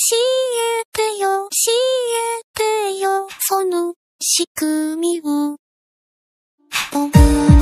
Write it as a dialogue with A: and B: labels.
A: えてよ、教えてよ、その仕組みを。僕